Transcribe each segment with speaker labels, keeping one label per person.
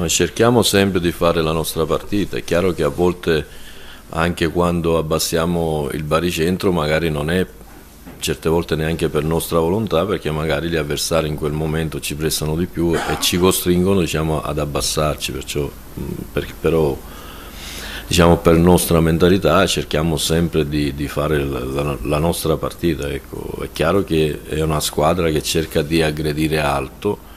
Speaker 1: Noi cerchiamo sempre di fare la nostra partita, è chiaro che a volte anche quando abbassiamo il baricentro magari non è certe volte neanche per nostra volontà perché magari gli avversari in quel momento ci prestano di più e ci costringono diciamo, ad abbassarci, perciò, perché, però diciamo, per nostra mentalità cerchiamo sempre di, di fare la, la, nostra partita. Ecco. È chiaro che è una squadra che cerca di aggredire alto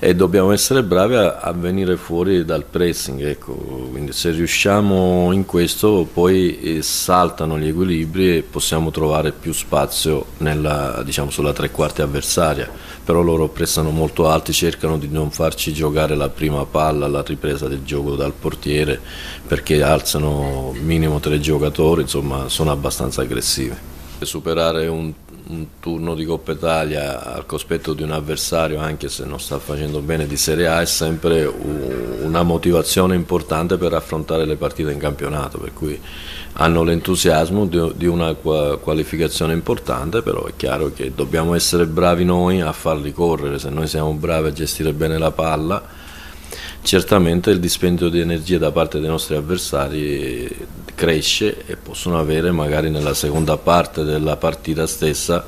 Speaker 1: e dobbiamo essere bravi a, a venire fuori dal pressing, ecco. quindi se riusciamo in questo poi eh, saltano gli equilibri e possiamo trovare più spazio nella, diciamo, sulla tre quarti avversaria, però loro pressano molto alti, cercano di non farci giocare la prima palla, la ripresa del gioco dal portiere perché alzano minimo tre giocatori, insomma sono abbastanza aggressivi. Superare un un turno di Coppa Italia al cospetto di un avversario, anche se non sta facendo bene di Serie A, è sempre una motivazione importante per affrontare le partite in campionato, per cui hanno l'entusiasmo di una qualificazione importante, però è chiaro che dobbiamo essere bravi noi a farli correre, se noi siamo bravi a gestire bene la palla certamente il dispendio di energia da parte dei nostri avversari cresce e possono avere magari nella seconda parte della partita stessa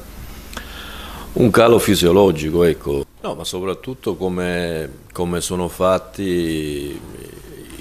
Speaker 1: un calo fisiologico, ecco. no, ma soprattutto come, come sono fatti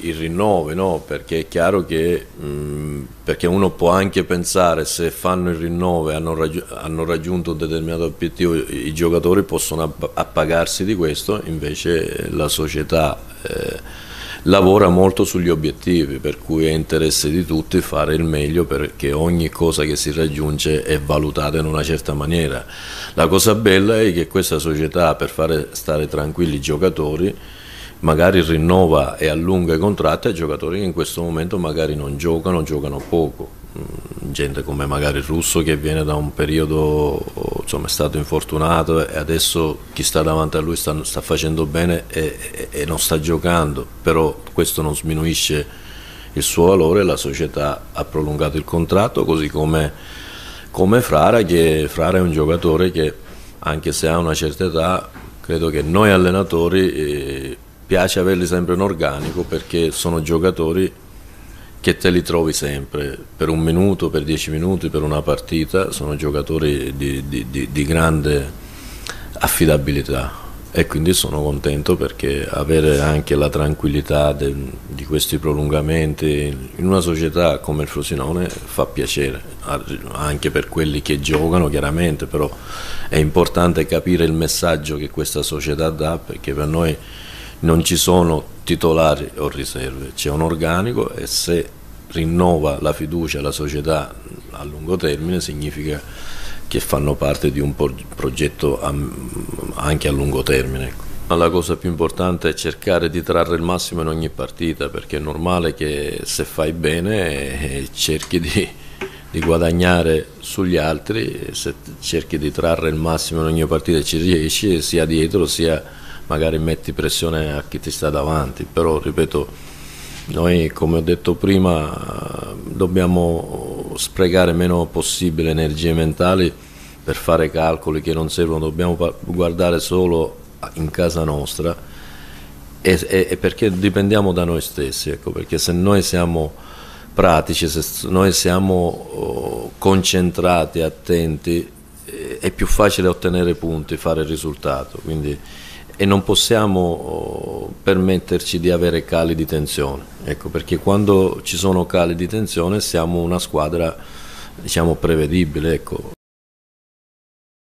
Speaker 1: i rinnovi, no? perché è chiaro che mh, perché uno può anche pensare se fanno il rinnovo e hanno, raggi hanno, raggiunto un determinato obiettivo i giocatori possono appagarsi di questo, invece la società eh, lavora molto sugli obiettivi, per cui è interesse di tutti fare il meglio perché ogni cosa che si raggiunge è valutata in una certa maniera. La cosa bella è che questa società per fare stare tranquilli i giocatori magari rinnova e allunga i contratti a giocatori che in questo momento magari non giocano, giocano poco. Mm, gente come magari il russo che viene da un periodo, insomma è stato infortunato e adesso chi sta davanti a lui sta, sta facendo bene e, e, e, non sta giocando, però questo non sminuisce il suo valore, la società ha prolungato il contratto, così come, come Frara, che Frara è un giocatore che anche se ha una certa età, credo che noi allenatori... Eh, piace averli sempre in organico perché sono giocatori che te li trovi sempre, per un minuto, per dieci minuti, per una partita, sono giocatori di, di, di, di grande affidabilità. E quindi sono contento perché avere anche la tranquillità de, di questi prolungamenti in una società come il Frosinone fa piacere, anche per quelli che giocano chiaramente, però è importante capire il messaggio che questa società dà perché per noi non ci sono titolari o riserve, c'è un organico e se rinnova la fiducia alla società a lungo termine significa che fanno parte di un progetto anche a lungo termine. Ecco. La cosa più importante è cercare di trarre il massimo in ogni partita perché è normale che se fai bene cerchi di, di guadagnare sugli altri, se cerchi di trarre il massimo in ogni partita ci riesci sia dietro sia magari metti pressione a chi ti sta davanti, però ripeto, noi come ho detto prima dobbiamo sprecare meno possibile energie mentali per fare calcoli che non servono, dobbiamo guardare solo in casa nostra e, e, e perché dipendiamo da noi stessi, ecco, perché se noi siamo pratici, se noi siamo oh, concentrati, attenti, eh, è più facile ottenere punti, fare risultato. Quindi, e non possiamo oh, permetterci di avere cali di tensione, ecco, perché quando ci sono cali di tensione siamo una squadra diciamo, prevedibile. Ecco.